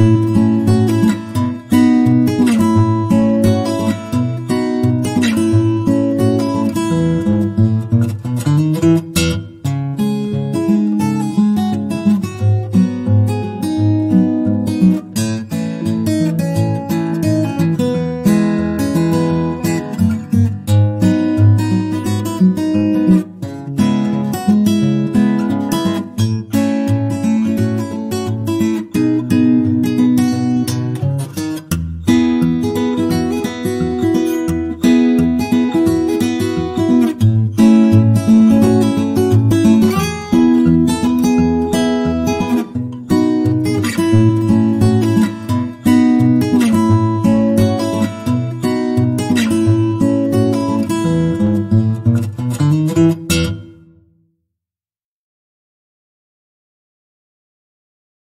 you.